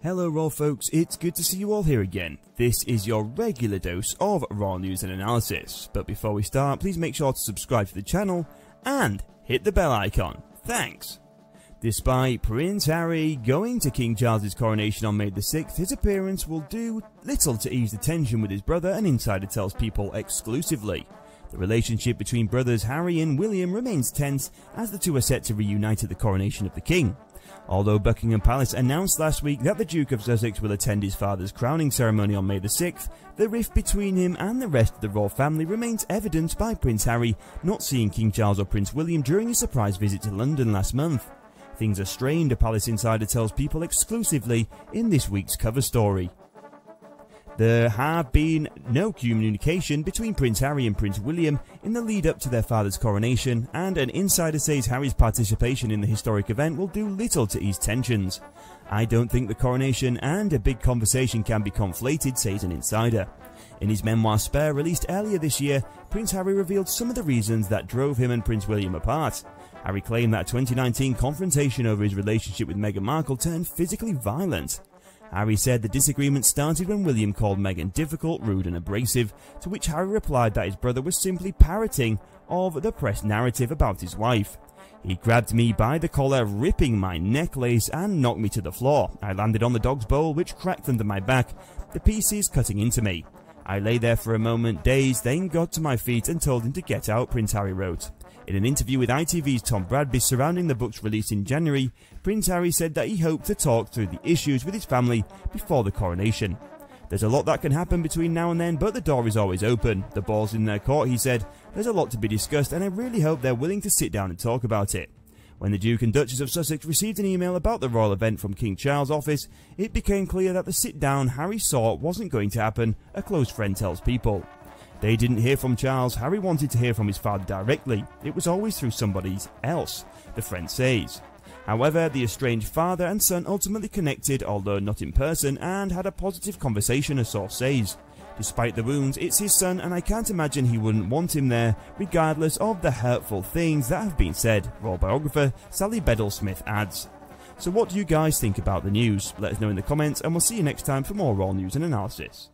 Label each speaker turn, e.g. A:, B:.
A: Hello Raw folks, it's good to see you all here again. This is your regular dose of Raw news and analysis. But before we start, please make sure to subscribe to the channel and hit the bell icon. Thanks! Despite Prince Harry going to King Charles's coronation on May the 6th, his appearance will do little to ease the tension with his brother, an insider tells people exclusively. The relationship between brothers Harry and William remains tense as the two are set to reunite at the coronation of the king. Although Buckingham Palace announced last week that the Duke of Sussex will attend his father's crowning ceremony on May the 6th, the rift between him and the rest of the royal family remains evident by Prince Harry not seeing King Charles or Prince William during his surprise visit to London last month. Things are strained, a palace insider tells people exclusively in this week's cover story. There have been no communication between Prince Harry and Prince William in the lead up to their father's coronation, and an insider says Harry's participation in the historic event will do little to ease tensions. I don't think the coronation and a big conversation can be conflated, says an insider. In his memoir Spare, released earlier this year, Prince Harry revealed some of the reasons that drove him and Prince William apart. Harry claimed that 2019 confrontation over his relationship with Meghan Markle turned physically violent. Harry said the disagreement started when William called Meghan difficult, rude and abrasive, to which Harry replied that his brother was simply parroting of the press narrative about his wife. He grabbed me by the collar, ripping my necklace and knocked me to the floor. I landed on the dog's bowl which cracked under my back, the pieces cutting into me. I lay there for a moment, dazed, then got to my feet and told him to get out, Prince Harry wrote. In an interview with ITV's Tom Bradby surrounding the book's release in January, Prince Harry said that he hoped to talk through the issues with his family before the coronation. There's a lot that can happen between now and then, but the door is always open. The ball's in their court, he said. There's a lot to be discussed, and I really hope they're willing to sit down and talk about it. When the Duke and Duchess of Sussex received an email about the royal event from King Charles' office, it became clear that the sit down Harry saw wasn't going to happen, a close friend tells people. They didn't hear from Charles, Harry wanted to hear from his father directly. It was always through somebody else, the friend says. However, the estranged father and son ultimately connected, although not in person, and had a positive conversation, a source says. Despite the wounds, it's his son and I can't imagine he wouldn't want him there, regardless of the hurtful things that have been said, royal biographer Sally Bedell-Smith adds. So what do you guys think about the news? Let us know in the comments and we'll see you next time for more Raw news and analysis.